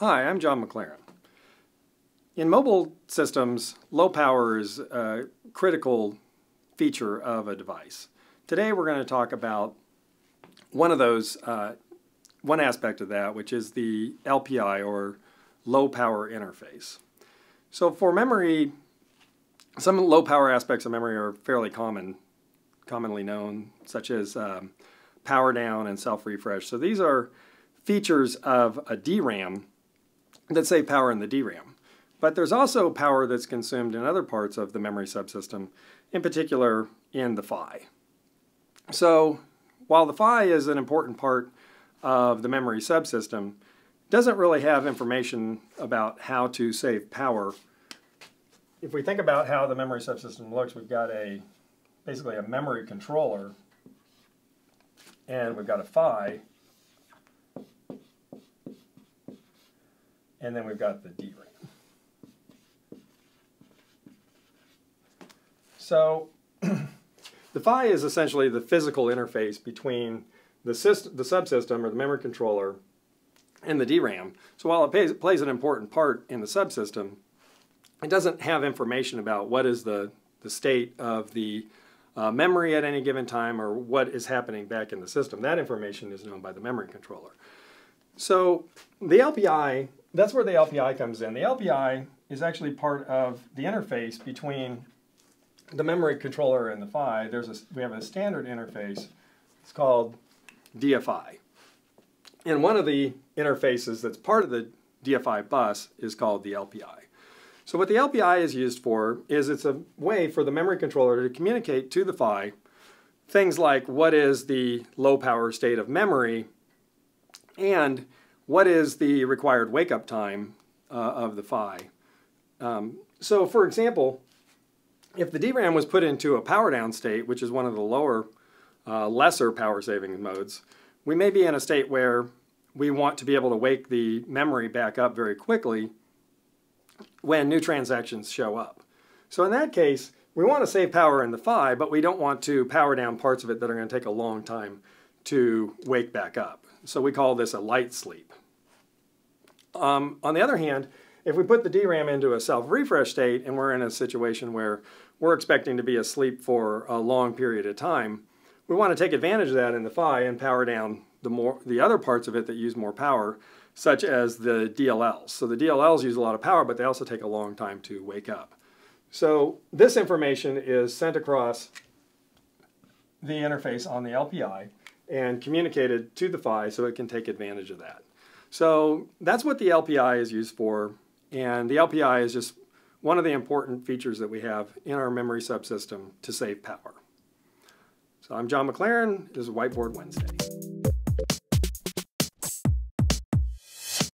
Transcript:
Hi, I'm John MacLaren. In mobile systems, low power is a critical feature of a device. Today we're going to talk about one of those, uh, one aspect of that, which is the LPI or low power interface. So for memory, some low power aspects of memory are fairly common, commonly known, such as um, power down and self refresh. So these are features of a DRAM that save power in the DRAM. But there's also power that's consumed in other parts of the memory subsystem, in particular in the PHY. So while the PHY is an important part of the memory subsystem, doesn't really have information about how to save power. If we think about how the memory subsystem looks, we've got a basically a memory controller and we've got a PHY and then we've got the DRAM. So the PHY is essentially the physical interface between the, system, the subsystem or the memory controller and the DRAM. So while it plays, plays an important part in the subsystem, it doesn't have information about what is the, the state of the uh, memory at any given time or what is happening back in the system. That information is known by the memory controller. So the LPI that's where the LPI comes in. The LPI is actually part of the interface between the memory controller and the PHY. There's a, we have a standard interface. It's called DFI. And one of the interfaces that's part of the DFI bus is called the LPI. So what the LPI is used for is it's a way for the memory controller to communicate to the PHY things like what is the low power state of memory and what is the required wake-up time uh, of the PHY? Um, so for example, if the DRAM was put into a power down state, which is one of the lower, uh, lesser power saving modes, we may be in a state where we want to be able to wake the memory back up very quickly when new transactions show up. So in that case, we want to save power in the PHY, but we don't want to power down parts of it that are going to take a long time to wake back up. So we call this a light sleep. Um, on the other hand, if we put the DRAM into a self-refresh state and we're in a situation where we're expecting to be asleep for a long period of time, we want to take advantage of that in the PHY and power down the, more, the other parts of it that use more power, such as the DLLs. So the DLLs use a lot of power, but they also take a long time to wake up. So this information is sent across the interface on the LPI and communicated to the PHY so it can take advantage of that. So that's what the LPI is used for, and the LPI is just one of the important features that we have in our memory subsystem to save power. So I'm John MacLaren, this is Whiteboard Wednesday.